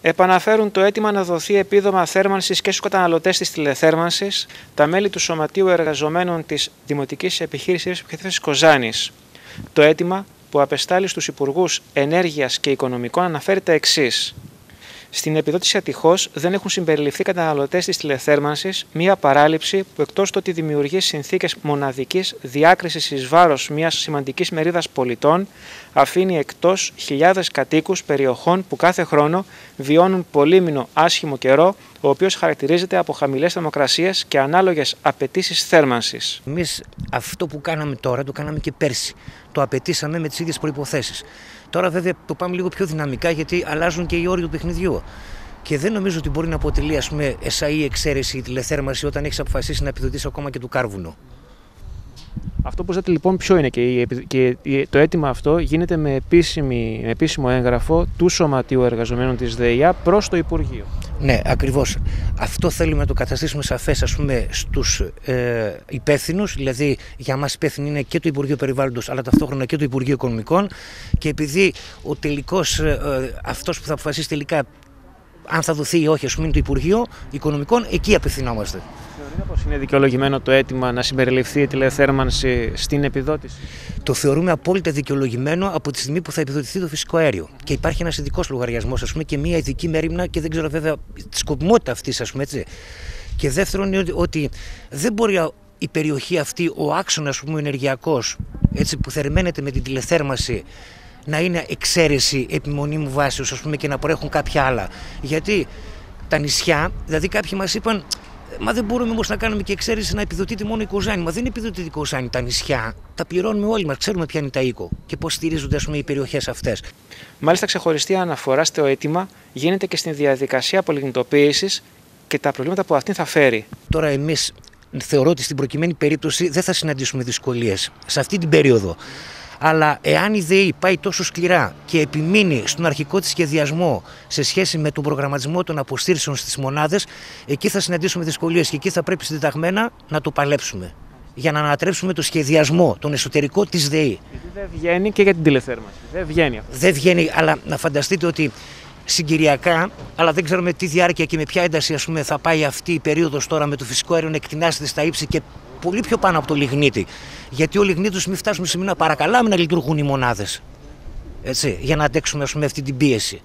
επαναφέρουν το αίτημα να δοθεί επίδομα θέρμανσης και στους καταναλωτές της τηλεθέρμανσης, τα μέλη του Σωματείου Εργαζομένων της Δημοτικής Επιχείρησης Επιθέσει Κοζάνης. Το αίτημα που απεστάλλει στους Υπουργούς Ενέργειας και Οικονομικών αναφέρει τα εξής. Στην επιδότηση ατυχώς δεν έχουν συμπεριληφθεί καταναλωτές της τηλεθέρμανσης, μία παράληψη που εκτός το ότι δημιουργεί συνθήκες μοναδικής διάκρισης εις βάρος μιας σημαντικής μερίδας πολιτών, αφήνει εκτός χιλιάδες κατοίκους περιοχών που κάθε χρόνο βιώνουν πολύμηνο άσχημο καιρό, ο οποίος χαρακτηρίζεται από χαμηλές θερμοκρασίες και ανάλογες απαιτήσεις θέρμανσης. Εμείς αυτό που κάναμε τώρα το κάναμε και πέρσι. Το απαιτήσαμε με τις ίδιες προποθέσει. Τώρα βέβαια το πάμε λίγο πιο δυναμικά γιατί αλλάζουν και οι όροι του παιχνιδιού. Και δεν νομίζω ότι μπορεί να αποτελεί ας πούμε εσαή εξαίρεση η τηλεθέρμανση όταν έχεις αποφασίσει να επιδοτήσεις ακόμα και του κάρβουνο. Αυτό που ζητάτε λοιπόν ποιο είναι και, και το αίτημα αυτό γίνεται με, επίσημη, με επίσημο έγγραφο του Σωματείου Εργαζομένων της ΔΕΙΑ προς το Υπουργείο. Ναι, ακριβώς. Αυτό θέλουμε να το καταστήσουμε σαφές ας πούμε στους ε, υπεύθυνους, δηλαδή για μας υπεύθυνοι είναι και το Υπουργείο Περιβάλλοντος αλλά ταυτόχρονα και το Υπουργείο Οικονομικών και επειδή ο τελικός, ε, ε αυτός που θα αποφασίσει τελικά αν θα δοθεί ή όχι, ας πούμε, είναι το Υπουργείο Οικονομικών, εκεί απευθυνόμαστε. Θεωρείτε πω είναι δικαιολογημένο το αίτημα να συμπεριληφθεί η τηλεθέρμανση στην επιδότηση; Το θεωρούμε απόλυτα δικαιολογημένο από τη στιγμή που θα επιδοτηθεί το φυσικό αέριο. Και υπάρχει ένας ειδικός λογαριασμός, ας πούμε, και μια ειδική μέρημνα και δεν ξέρω βέβαια τη σκοπιμότητα αυτής, ας πούμε έτσι. Και δεύτερον είναι ότι δεν μπορεί η περιοχή αυτή, ο άξονας ενεργειακός, έτσι που θερμαίνεται με την τηλεθέρμανση, να είναι εξαίρεση επιμονή μου βάσεως, ας πούμε, και να προέχουν κάποια άλλα. Γιατί τα νησιά, δηλαδή κάποιοι μας είπαν, Μα δεν μπορούμε όμω να κάνουμε και εξαίρεση να επιδοτείται μόνο η Κοζάνη. Μα δεν είναι επιδοτείται η Κοζάνη. Τα νησιά τα πληρώνουμε όλοι μας. Ξέρουμε ποια είναι τα οίκο και πώς στηρίζονται ας πούμε, οι περιοχές αυτές. Μάλιστα, ξεχωριστή αναφορά στο αίτημα γίνεται και στην διαδικασία απολιγνητοποίησης και τα προβλήματα που αυτή θα φέρει. Τώρα, εμείς θεωρώ ότι στην προκειμένη περίπτωση δεν θα συναντήσουμε δυσκολίες σε αυτή την περίοδο. Αλλά εάν η ΔΕΗ πάει τόσο σκληρά και επιμείνει στον αρχικό της σχεδιασμό σε σχέση με τον προγραμματισμό των αποστήρσεων στις μονάδες, εκεί θα συναντήσουμε δυσκολίες και εκεί θα πρέπει συντεταγμένα να το παλέψουμε. Για να ανατρέψουμε το σχεδιασμό, τον εσωτερικό της ΔΕΗ. Γιατί δεν βγαίνει και για την τηλεθέρμανση. Δεν βγαίνει αυτό. Δεν βγαίνει, αλλά να φανταστείτε ότι συγκυριακά, αλλά δεν ξέρουμε τι διάρκεια και με ποια ένταση ας πούμε, θα πάει αυτή η περίοδος τώρα με το φυσικό αέριο να εκτινάσετε στα ύψη και πολύ πιο πάνω από το λιγνίτη. Γιατί ο λιγνίτης μην φτάσουμε σε να παρακαλάμε να λειτουργούν οι μονάδες. Έτσι, για να αντέξουμε ας πούμε, αυτή την πίεση.